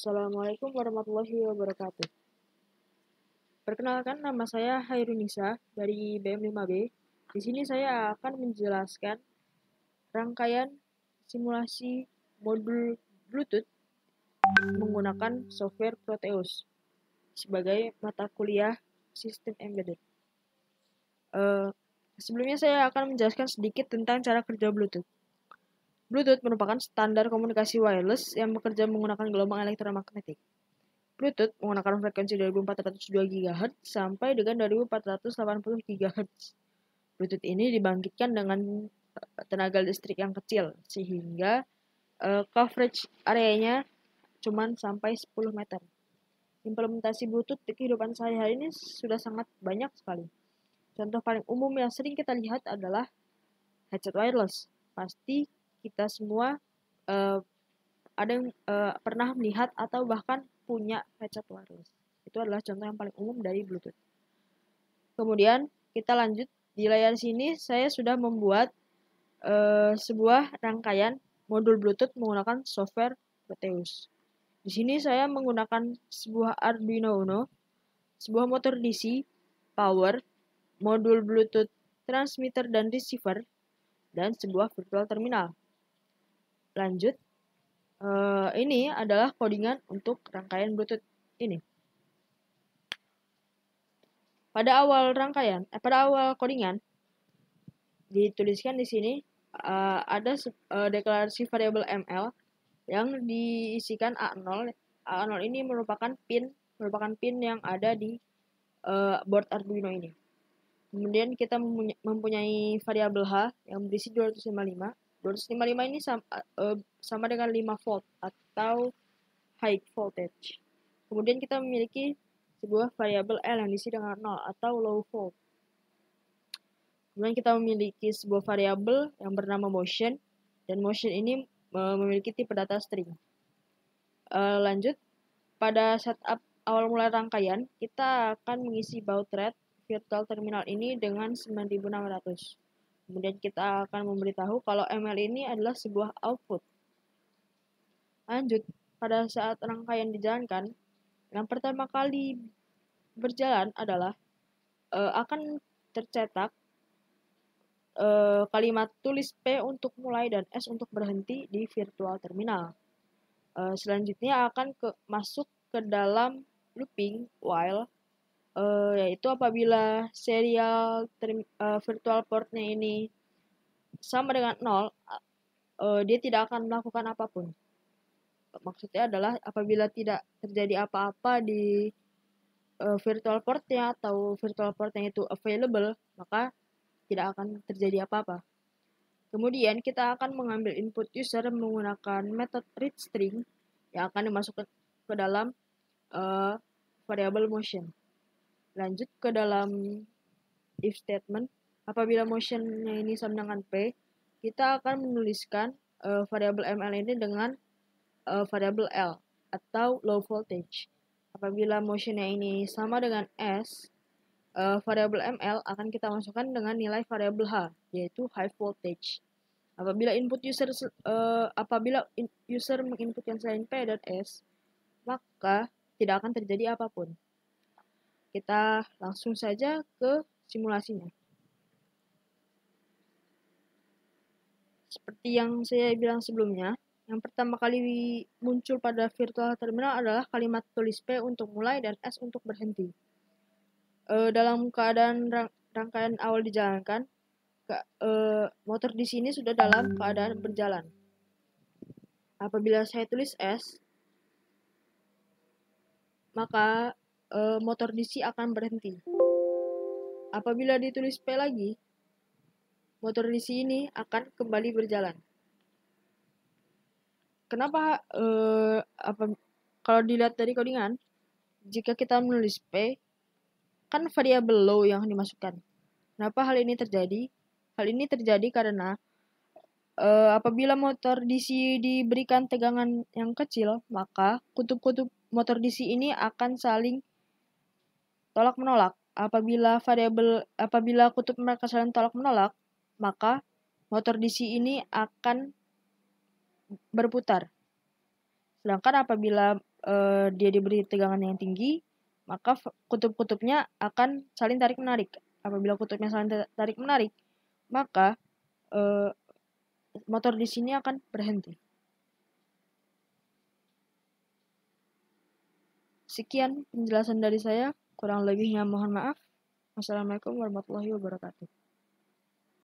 Assalamualaikum warahmatullahi wabarakatuh. Perkenalkan nama saya Hairunisa dari BM5B. Di sini saya akan menjelaskan rangkaian simulasi modul Bluetooth menggunakan software Proteus sebagai mata kuliah sistem embedded. Uh, sebelumnya saya akan menjelaskan sedikit tentang cara kerja Bluetooth. Bluetooth merupakan standar komunikasi wireless yang bekerja menggunakan gelombang elektromagnetik. Bluetooth menggunakan frekuensi 2402 GHz sampai dengan 2480 GHz. Bluetooth ini dibangkitkan dengan eh, tenaga listrik yang kecil sehingga uh, coverage areanya cuma sampai 10 meter. Implementasi Bluetooth di kehidupan sehari-hari ini sudah sangat banyak sekali. Contoh paling umum yang sering kita lihat adalah headset wireless. Pasti kita semua uh, ada yang uh, pernah melihat atau bahkan punya headset wireless. Itu adalah contoh yang paling umum dari Bluetooth. Kemudian kita lanjut di layar sini saya sudah membuat uh, sebuah rangkaian modul Bluetooth menggunakan software Proteus. Di sini saya menggunakan sebuah Arduino Uno, sebuah motor DC, power, modul Bluetooth, transmitter dan receiver, dan sebuah virtual terminal. Lanjut, uh, ini adalah codingan untuk rangkaian Bluetooth ini. Pada awal rangkaian, eh, pada awal codingan dituliskan di sini uh, ada uh, deklarasi variabel ML yang diisikan A0. A0 ini merupakan pin merupakan pin yang ada di uh, board Arduino ini. Kemudian kita mempunyai variabel H yang berisi 255 255 ini sama, uh, sama dengan 5 volt atau high voltage. Kemudian kita memiliki sebuah variabel L yang diisi dengan 0 atau low volt. Kemudian kita memiliki sebuah variabel yang bernama motion dan motion ini uh, memiliki tipe data string. Uh, lanjut, pada setup awal mulai rangkaian, kita akan mengisi baud rate virtual terminal ini dengan 9600. Kemudian kita akan memberitahu kalau ML ini adalah sebuah output. Lanjut, pada saat rangkaian dijalankan, yang pertama kali berjalan adalah uh, akan tercetak uh, kalimat tulis P untuk mulai dan S untuk berhenti di virtual terminal. Uh, selanjutnya akan ke, masuk ke dalam looping while uh, yaitu apabila serial term, uh, virtual portnya ini sama dengan nol, uh, dia tidak akan melakukan apa pun. Maksudnya adalah apabila tidak terjadi apa-apa di uh, virtual portnya atau virtual portnya itu available, maka tidak akan terjadi apa-apa. Kemudian kita akan mengambil input user menggunakan metode read string yang akan dimasukkan ke dalam uh, variable motion lanjut ke dalam if statement. Apabila motionnya ini sama dengan p kita akan menuliskan uh, variabel ml ini dengan uh, variabel l atau low voltage. Apabila motionnya ini sama dengan s uh, variabel ml akan kita masukkan dengan nilai variabel h yaitu high voltage. Apabila input user uh, apabila in, user menginputkan selain p dan s maka tidak akan terjadi apa pun kita langsung saja ke simulasinya. Seperti yang saya bilang sebelumnya, yang pertama kali muncul pada virtual terminal adalah kalimat tulis P untuk mulai dan S untuk berhenti. E, dalam keadaan rang rangkaian awal dijalankan, ke, e, motor di sini sudah dalam keadaan berjalan. Apabila saya tulis S, maka uh, motor DC akan berhenti. Apabila ditulis P lagi, motor DC ini akan kembali berjalan. Kenapa uh, apa kalau dilihat dari codingan, jika kita menulis P, kan variabel low yang dimasukkan. Kenapa hal ini terjadi? Hal ini terjadi karena uh, apabila motor DC diberikan tegangan yang kecil, maka kutub-kutub motor DC ini akan saling tolak menolak. Apabila variabel apabila kutub mereka saling tolak menolak, maka motor DC ini akan berputar. Sedangkan apabila uh, dia diberi tegangan yang tinggi, maka kutub-kutubnya akan saling tarik-menarik. Apabila kutubnya saling tarik-menarik, maka uh, motor di sini akan berhenti. Sekian penjelasan dari saya, kurang lebihnya mohon maaf. Wassalamualaikum warahmatullahi wabarakatuh.